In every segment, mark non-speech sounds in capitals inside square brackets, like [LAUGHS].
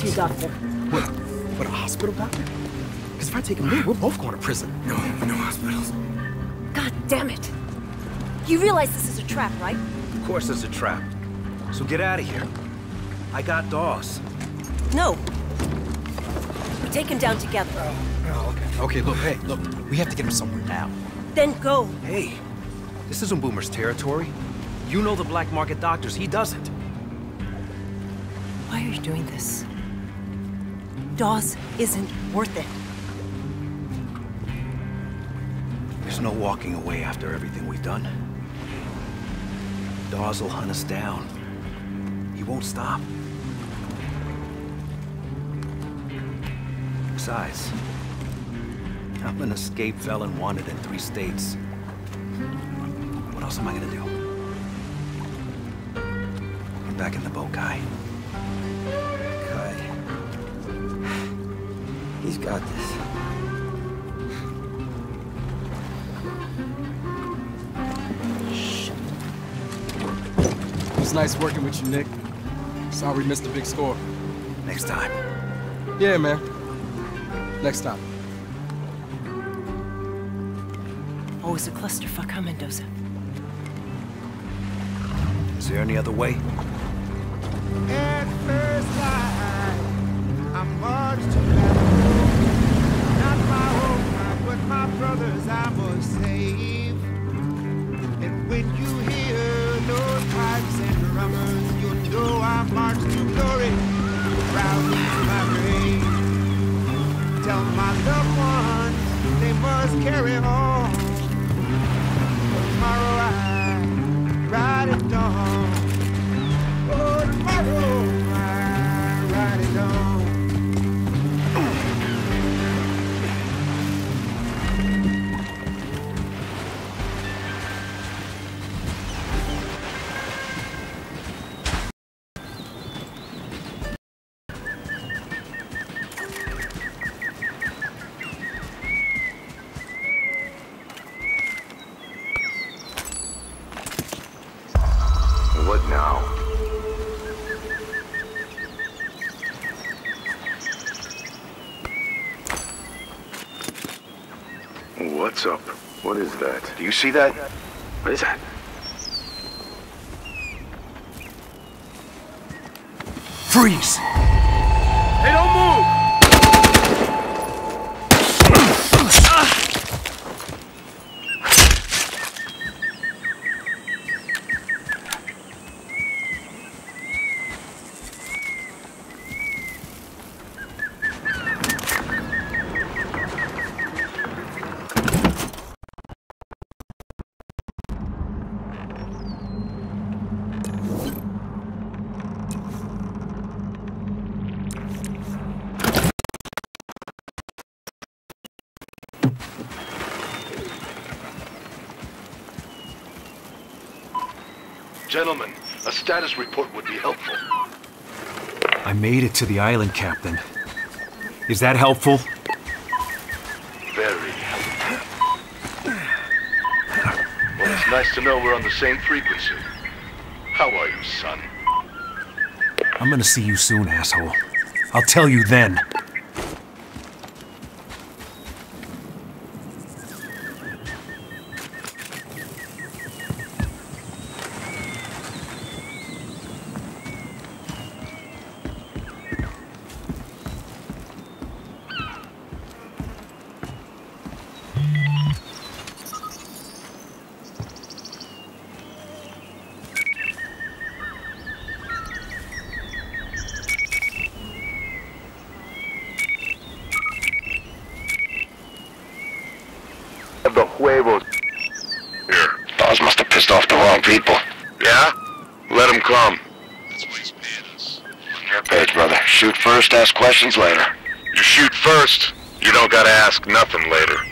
Get him to your doctor. What? What, a hospital doctor? Because if I take him here, we're both going to prison. No, no hospitals. God damn it. You realize this is a trap, right? Of course it's a trap. So get out of here. I got Dawes. No. We take him down together. Oh, okay. Okay, look, hey, look. We have to get him somewhere now. Then go. Hey, this isn't Boomer's territory. You know the black market doctors. He doesn't. Why are you doing this? Dawes isn't worth it. There's no walking away after everything we've done. Dawes will hunt us down. He won't stop. Besides, I'm an escaped felon wanted in three states. What else am I gonna do? I'm back in the boat, Guy. He's got this. It was nice working with you, Nick. Sorry we missed the big score. Next time. Yeah, man. Next time. Always a clusterfuck, huh, Mendoza? Is there any other way? Carry on. Do you see that? What is that? Freeze! Gentlemen, a status report would be helpful. I made it to the island, Captain. Is that helpful? Very helpful. Well, it's nice to know we're on the same frequency. How are you, son? I'm gonna see you soon, asshole. I'll tell you then. The huevos. Here. Dawes must have pissed off the wrong people. Yeah? Let him come. That's what he's paying us. On your page, brother. Shoot first, ask questions later. You shoot first. You don't gotta ask nothing later.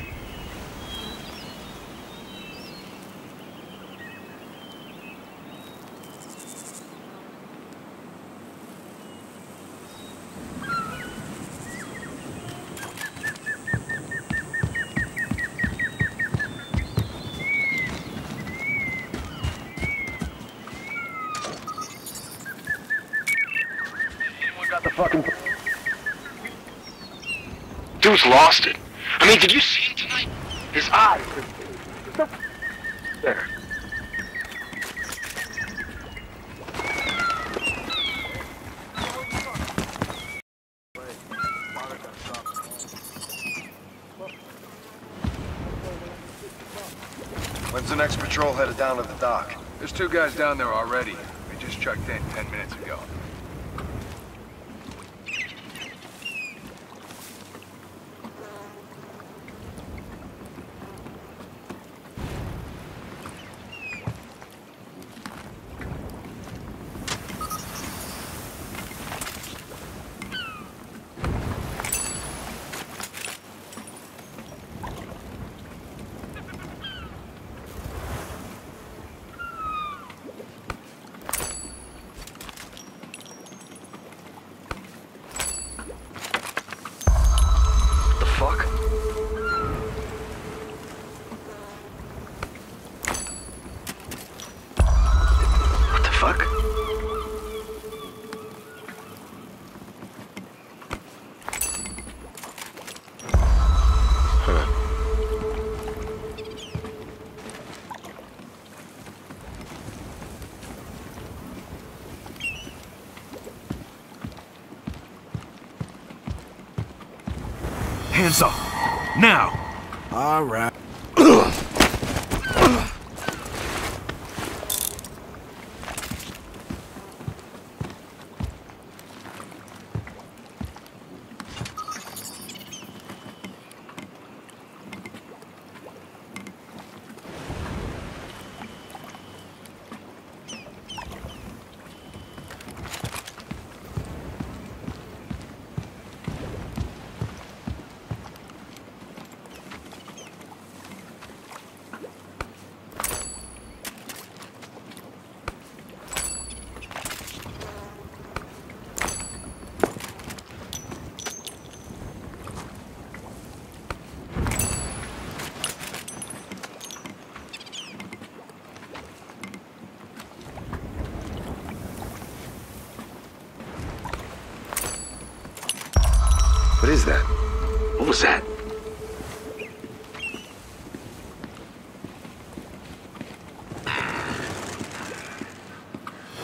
Lost it. I mean, did you see him tonight? His eyes. There. When's the next patrol headed down to the dock? There's two guys down there already. They just checked in ten minutes ago. The fuck? What the fuck? Up! Now! All right. What is that? What was that?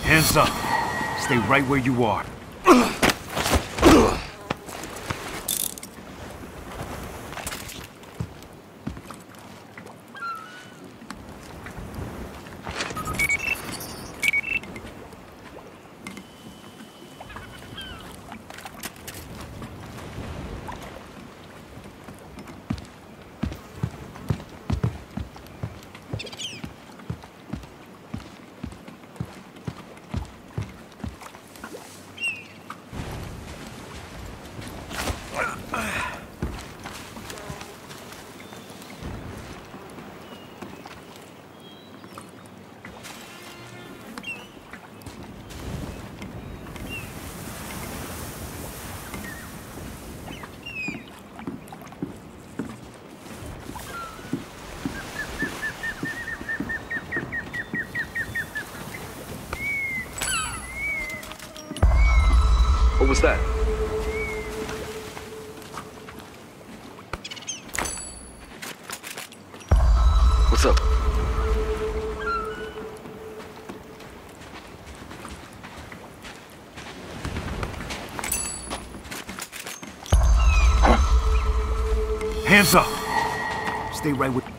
Hands up! Stay right where you are. What was that? Hands up! Stay right where...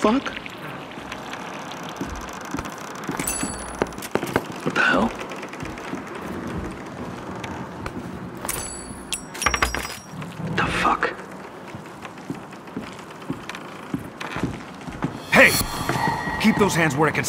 fuck? What the hell? The fuck? Hey! Keep those hands where I can...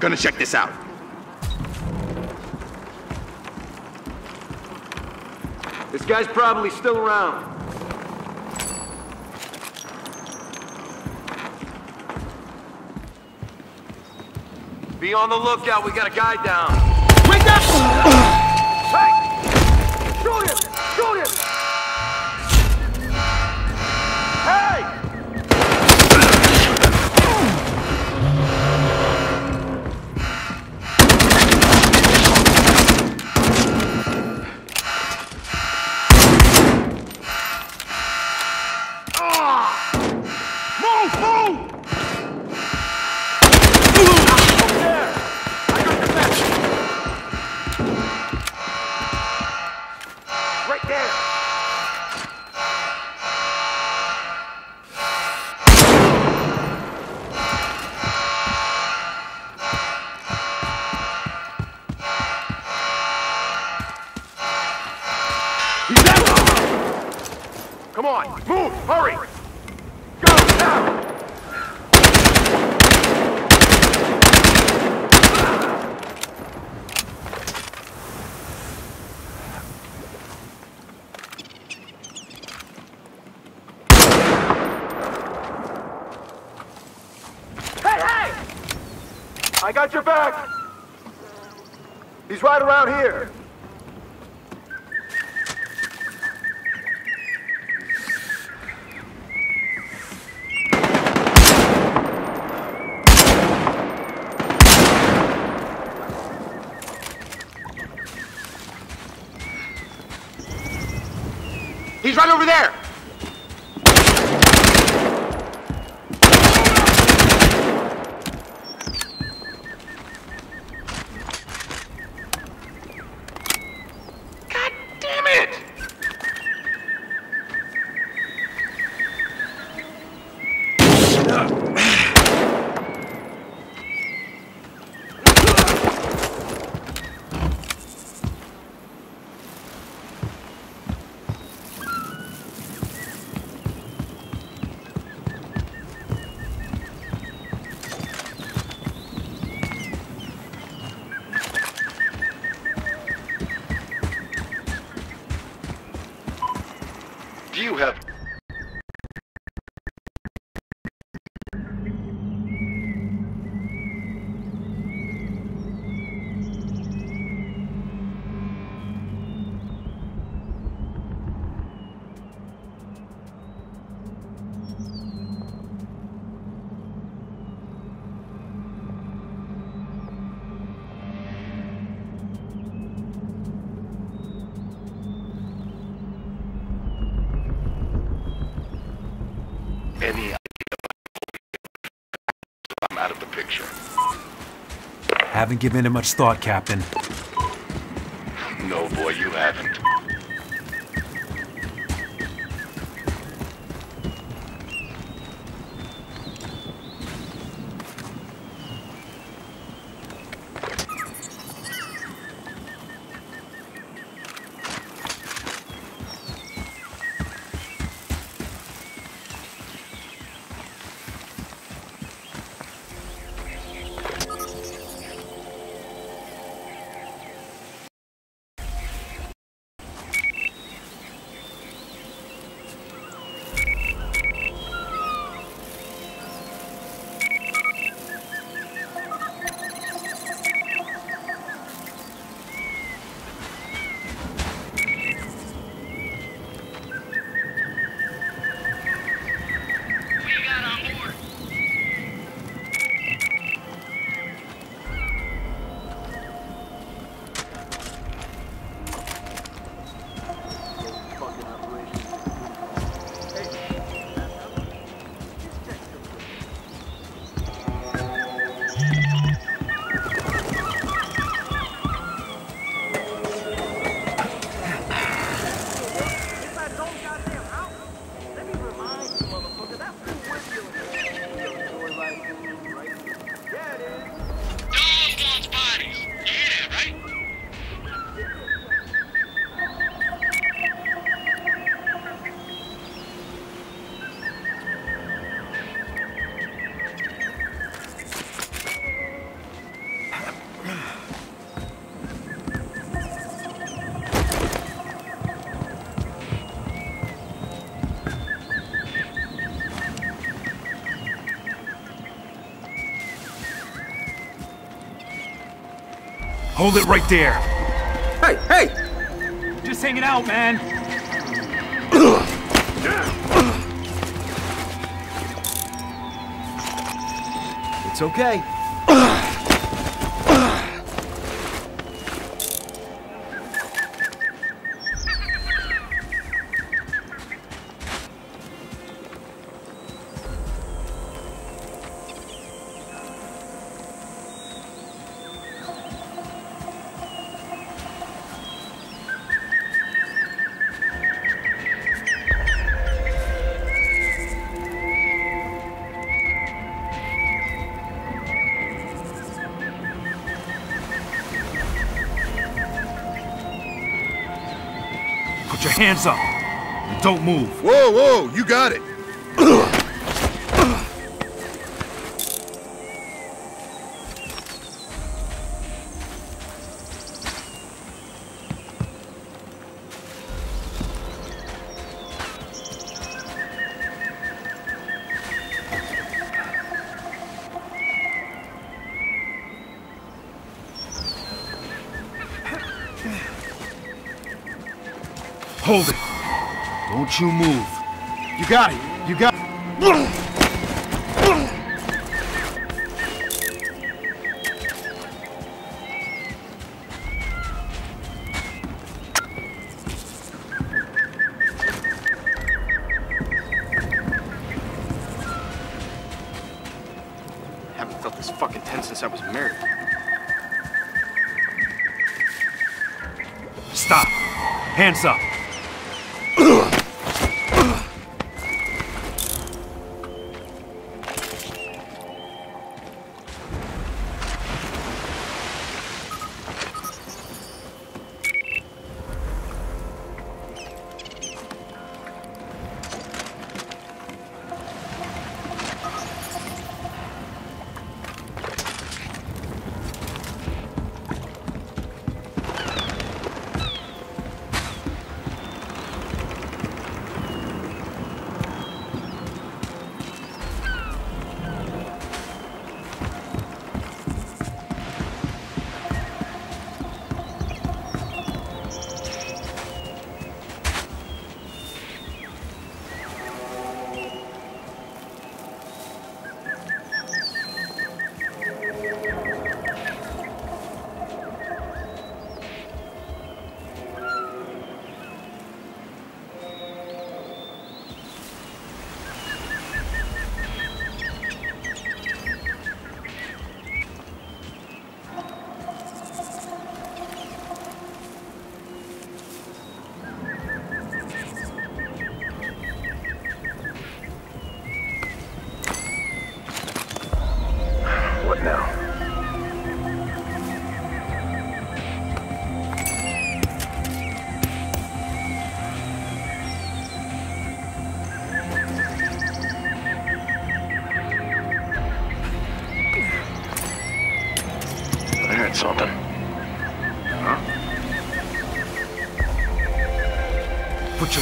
Gonna check this out. This guy's probably still around. Be on the lookout, we got a guy down. Wake up! On, move! Hurry! Go now! Hey, hey! I got your back! He's right around here. Haven't given it much thought, Captain. No, boy, you haven't. Hold it right there. Hey, hey! Just hanging out, man. It's okay. Hands up. Don't move. Whoa, whoa, you got. It. Don't you move. You got it. You got Haven't felt this fucking tense since I was married. Stop. Hands up.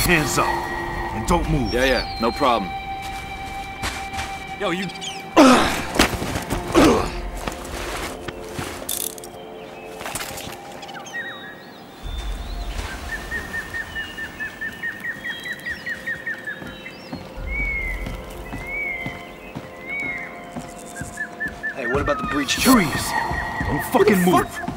Hands up. And don't move. Yeah, yeah, no problem. Yo, you. Hey, what about the breach charge? Freeze. Don't fucking move.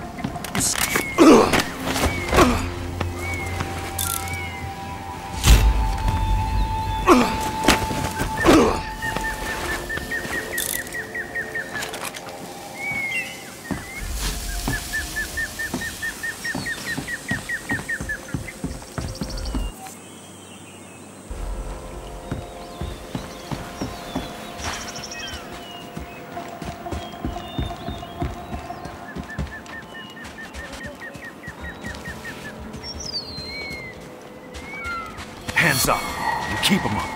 Hands up. And keep them up.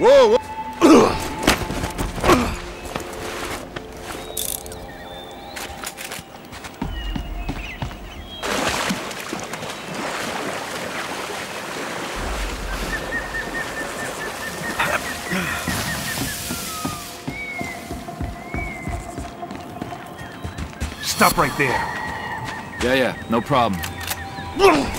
Whoa, whoa. Stop right there. Yeah, yeah, no problem. [LAUGHS]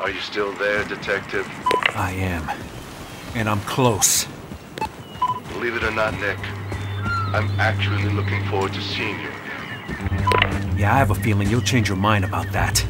Are you still there, Detective? I am. And I'm close. Believe it or not, Nick, I'm actually looking forward to seeing you again. Yeah, I have a feeling you'll change your mind about that.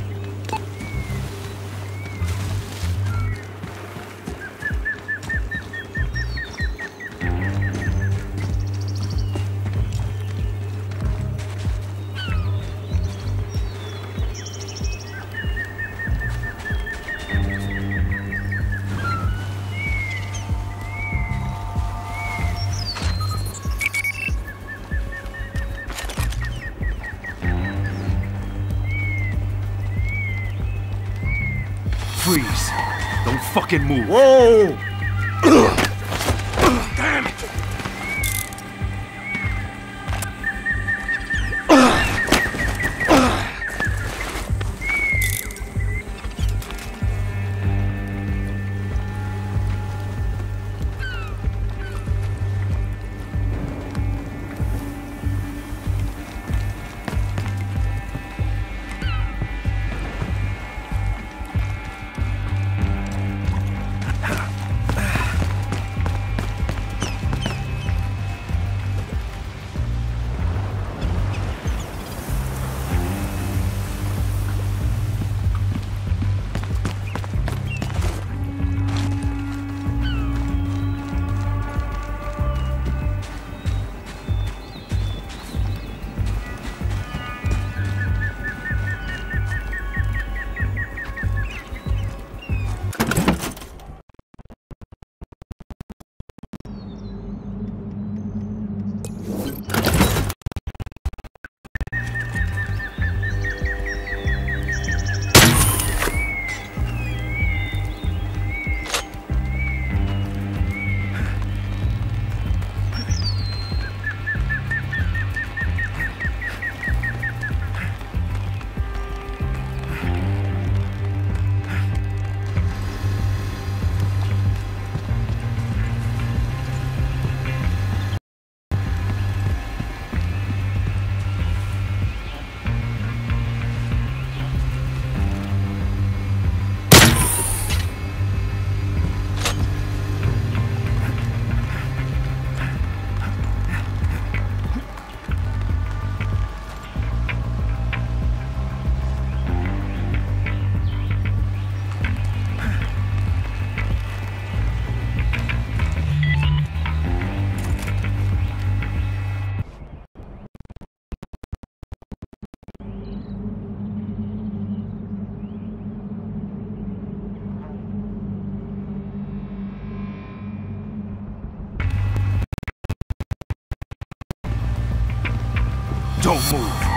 Don't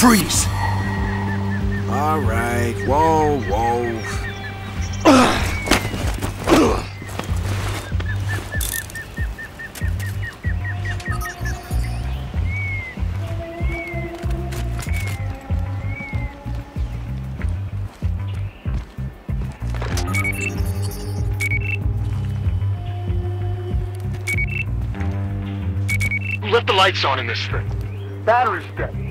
Freeze! All right. Whoa, whoa. Who left the lights on in this thing? Battery's dead.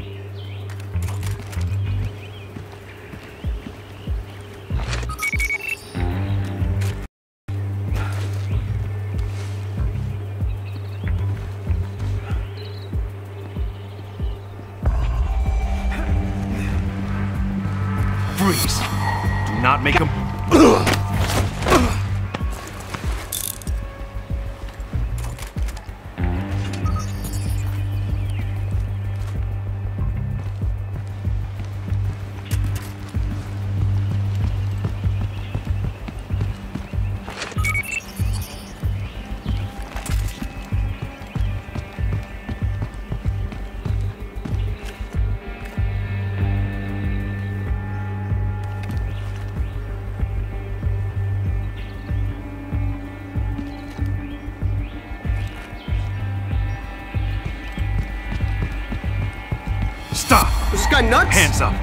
Guy nuts? Hands up!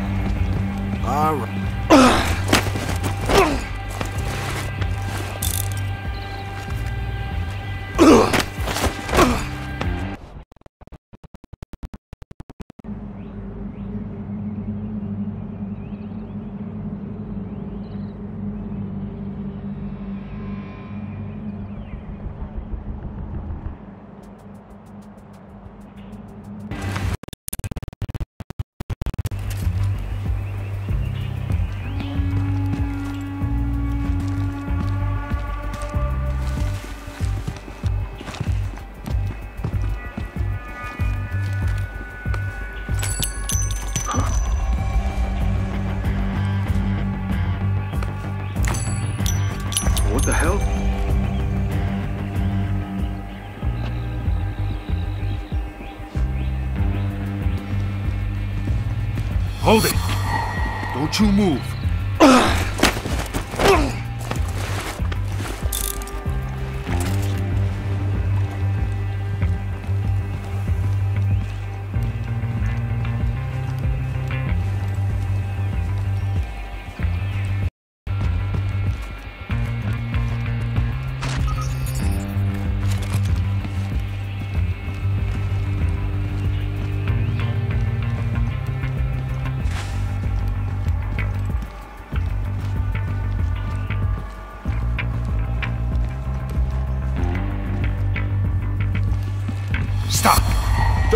All right. Don't you move!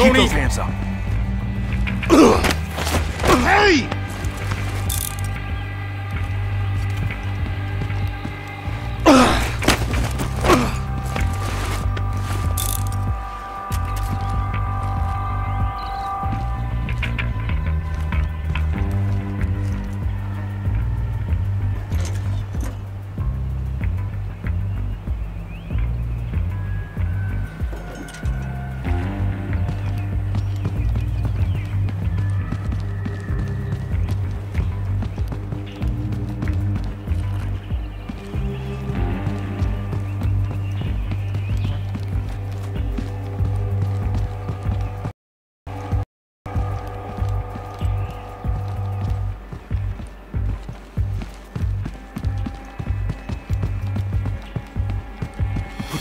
Don't Keep those hands up! Hey!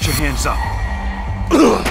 Your hands up! [CLEARS THROAT]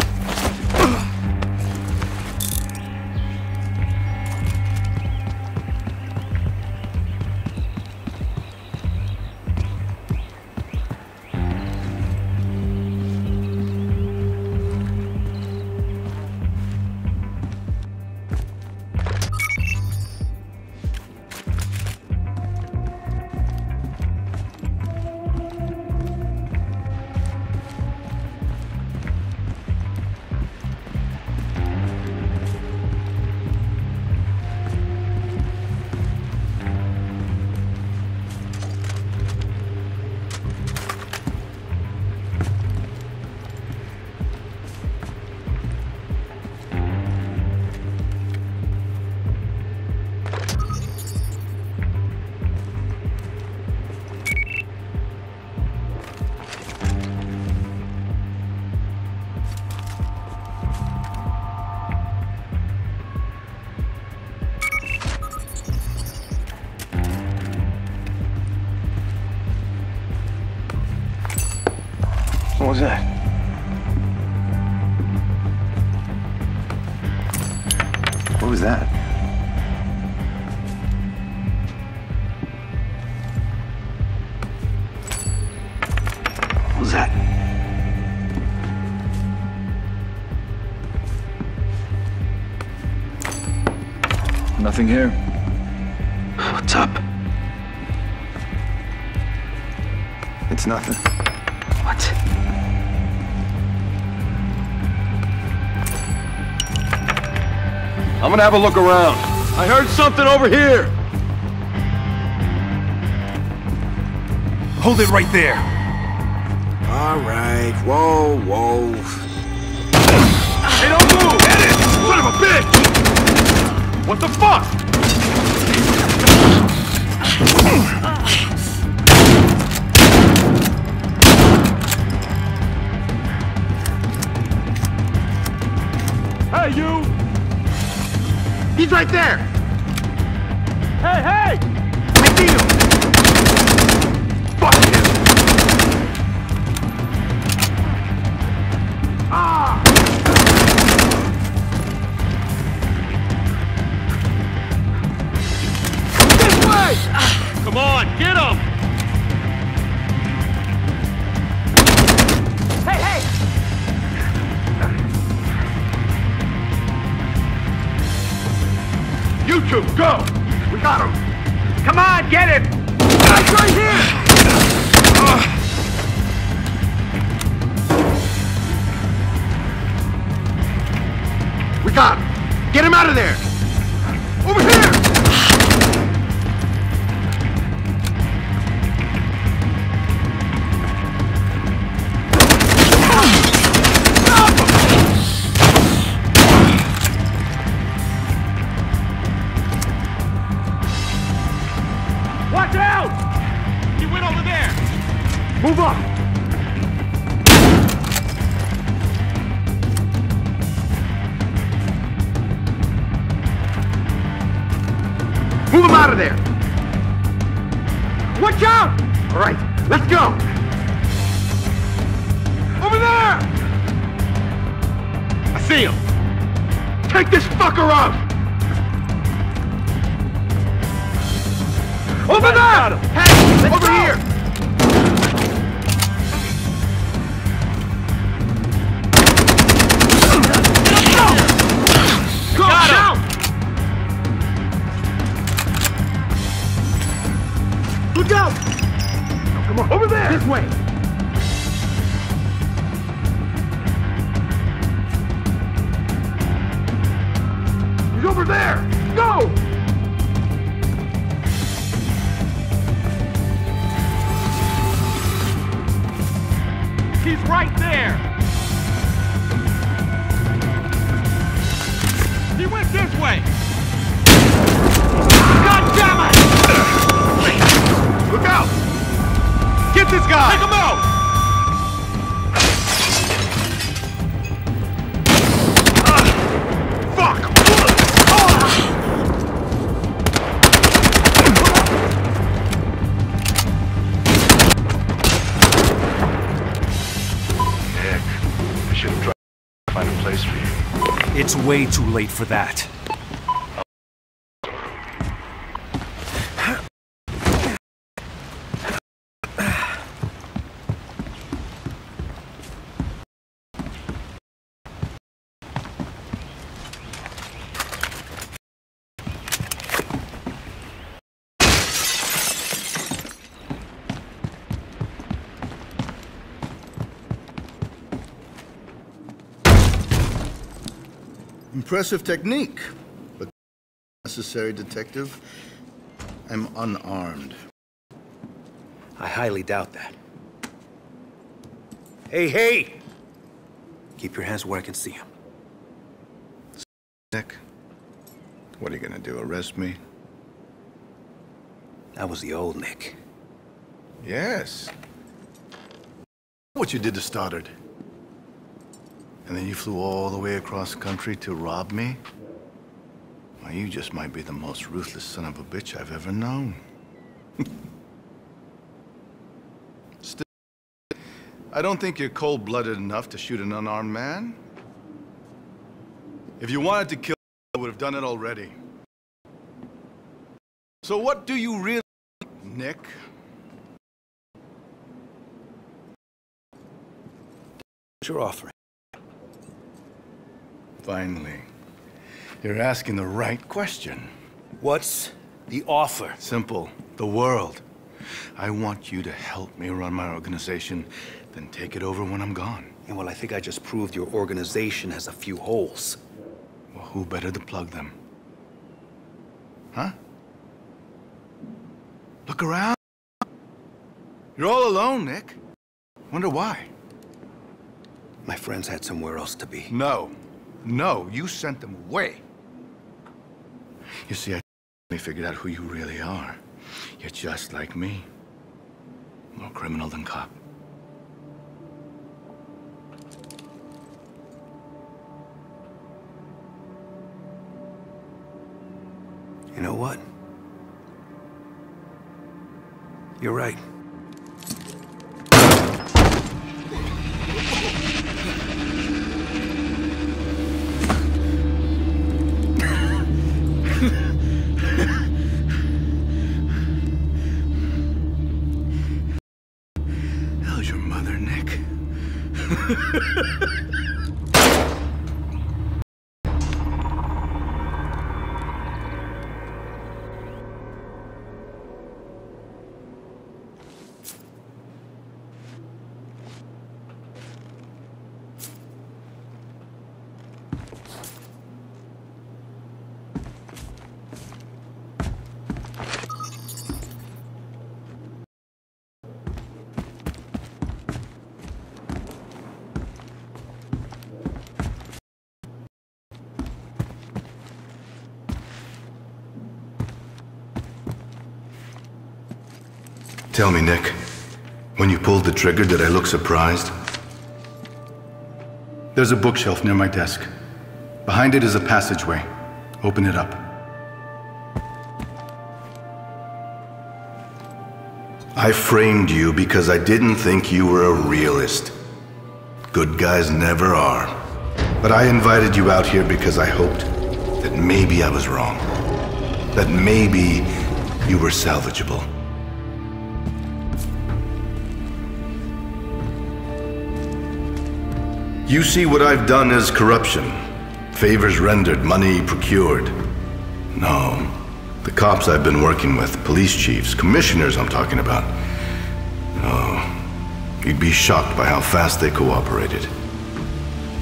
Nothing here. What's up? It's nothing. What? I'm gonna have a look around. I heard something over here. Hold it right there. All right. Whoa, whoa. Hey, don't move! Get it! Son of a bitch! What the fuck? Hey, you! He's right there! You two, go! We got him! Come on, get him! Guy's right here! We got him! Get him out of there! Over here! Over there! Go! He's right there! Way too late for that. Impressive technique, but necessary, detective. I'm unarmed. I highly doubt that. Hey, hey! Keep your hands where I can see them. Nick, what are you gonna do, arrest me? That was the old Nick. Yes. What you did to Stoddard. And then you flew all the way across the country to rob me? Well, you just might be the most ruthless son of a bitch I've ever known. [LAUGHS] Still, I don't think you're cold-blooded enough to shoot an unarmed man. If you wanted to kill, I would have done it already. So what do you really, Nick? What's your offering? Finally. You're asking the right question. What's the offer? Simple. The world. I want you to help me run my organization, then take it over when I'm gone. And well, I think I just proved your organization has a few holes. Well, who better to plug them? Huh? Look around. You're all alone, Nick. Wonder why. My friends had somewhere else to be. No. No, you sent them away. You see, I figured out who you really are. You're just like me. More criminal than cop. You know what? You're right. Tell me, Nick. When you pulled the trigger, did I look surprised? There's a bookshelf near my desk. Behind it is a passageway. Open it up. I framed you because I didn't think you were a realist. Good guys never are. But I invited you out here because I hoped that maybe I was wrong. That maybe you were salvageable. You see what I've done as corruption. Favors rendered, money procured. No. The cops I've been working with, police chiefs, commissioners I'm talking about. Oh, you'd be shocked by how fast they cooperated.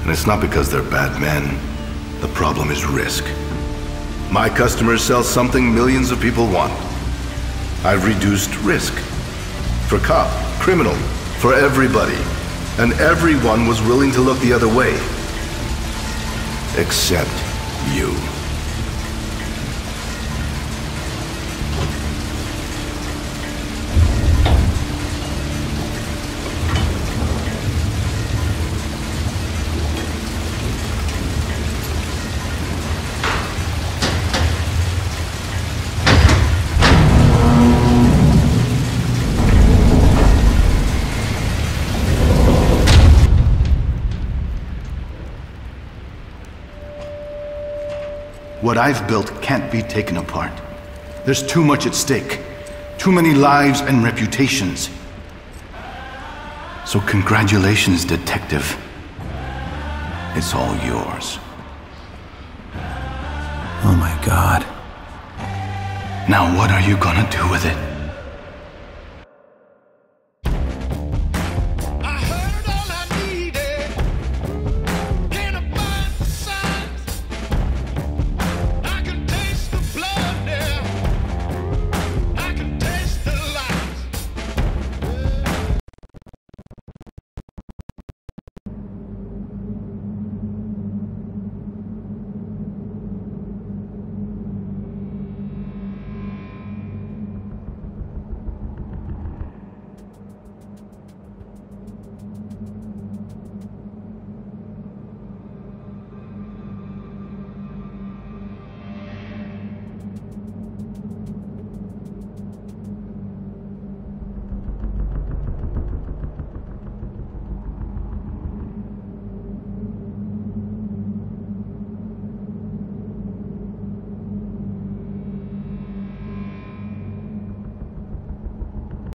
And it's not because they're bad men. The problem is risk. My customers sell something millions of people want. I've reduced risk. For cop, criminal, for everybody. And everyone was willing to look the other way. Except you. What I've built can't be taken apart. There's too much at stake. Too many lives and reputations. So congratulations, detective. It's all yours. Oh my god. Now what are you gonna do with it?